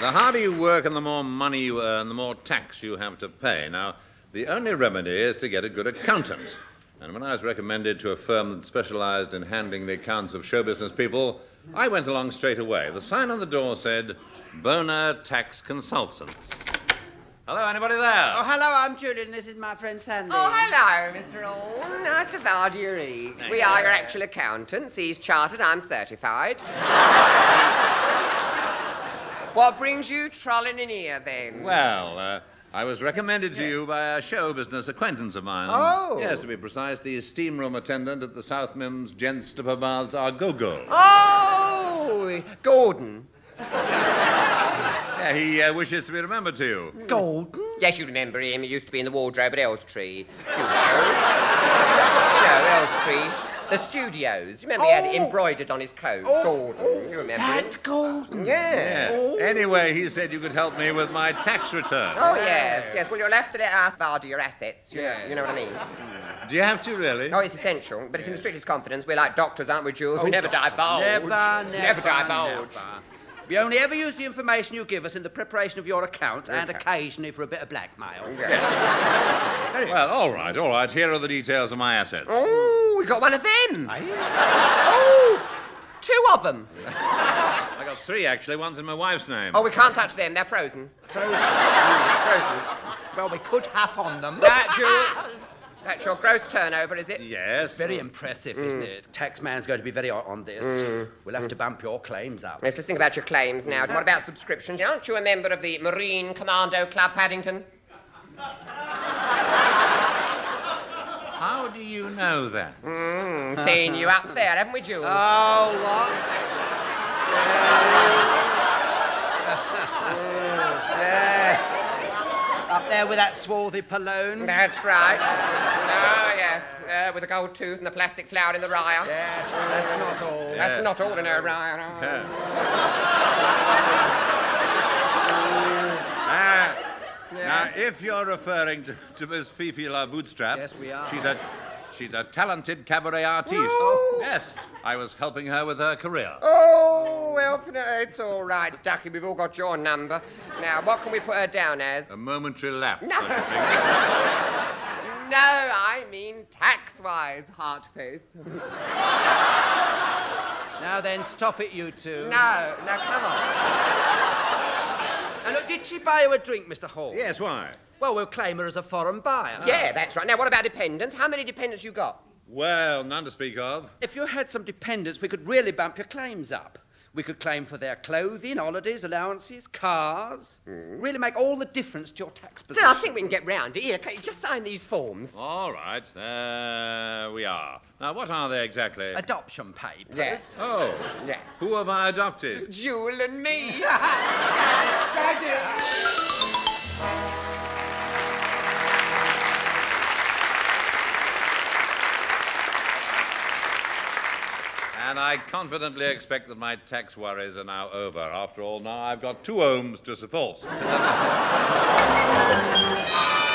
The harder you work and the more money you earn, the more tax you have to pay. Now, the only remedy is to get a good accountant. And when I was recommended to a firm that specialized in handling the accounts of show business people, I went along straight away. The sign on the door said, Bona Tax Consultants. Hello, anybody there? Oh, hello, I'm Julian. This is my friend Sandy. Oh, hello, Mr. Horne. Nice to find you. We are your actual accountants. He's chartered, I'm certified. what brings you trolling in here, then? Well, uh, I was recommended to you by a show business acquaintance of mine. Oh. Yes, to be precise, the steam room attendant at the South Mimms Gents Slipper Baths are go-go. Oh, Gordon. Yeah, he uh, wishes to be remembered to you. Gordon? Yes, you remember him. He used to be in the wardrobe at Elstree. You know. no, Elstree. The studios. You remember he had it Oh. embroidered on his coat? Oh, Gordon. You remember him? That Golden. Yeah. Yeah. Oh. Anyway, he said you could help me with my tax return. Oh, yes. Yes, well, you'll have to let us value your assets. You know, you know what I mean? Do you have to really? Oh, it's essential, but it's in the strictest confidence. We're like doctors, aren't we, Jules? we oh, never divulge. Never, never, Never divulge. never. We only ever use the information you give us in the preparation of your accounts and occasionally for a bit of blackmail. Well, all right, all right. Here are the details of my assets. Oh. We got one of them. Oh, two of them. I got three, actually. One's in my wife's name. Oh, we can't touch them. They're frozen. Frozen. Mm, frozen. Well, we could half on them. That, Jules. That's your gross turnover, is it? Yes. Very impressive, isn't mm. it? Taxman's going to be very hot on this. Mm. We'll have to bump your claims up. Yes, let's think about your claims now. What about subscriptions? Aren't you a member of the Marine Commando Club, Paddington? How do you know that? Mm, seen you up there, haven't we, Jules? Oh, what? yes. Up there with that swarthy palone. That's right. Oh, yes. Uh, with a gold tooth and a plastic flower in the riah. Yes, that's not all. That's not all in her riah. no. Ah, Now, if you're referring to, to Miss Fifi La Bootstrap, Yes, we are. She's a, she's a talented cabaret artiste. Ooh. Yes, I was helping her with her career. Oh, well, no, it's all right, Ducky. We've all got your number. Now, what can we put her down as? A momentary lapse. No. I. No, I mean tax-wise, heart face. Now then, stop it, you two. no, now come on. And look, did she buy you a drink, Mr. Horne? yes, why? Well, we'll claim her as a foreign buyer. Ah. Yeah, that's right. Now, what about dependents? How many dependents you got? Well, none to speak of. If you had some dependents, we could really bump your claims up. We could claim for their clothing, holidays, allowances, cars. Hmm. Really make all the difference to your tax position. Then I think we can get round it. Here, okay, just sign these forms. All right, there we are. Now, what are they exactly? Adoption papers. Yes. Oh, Yeah. who have I adopted? Jewel and me. And I confidently expect that my tax worries are now over. After all, now I've got two homes to support.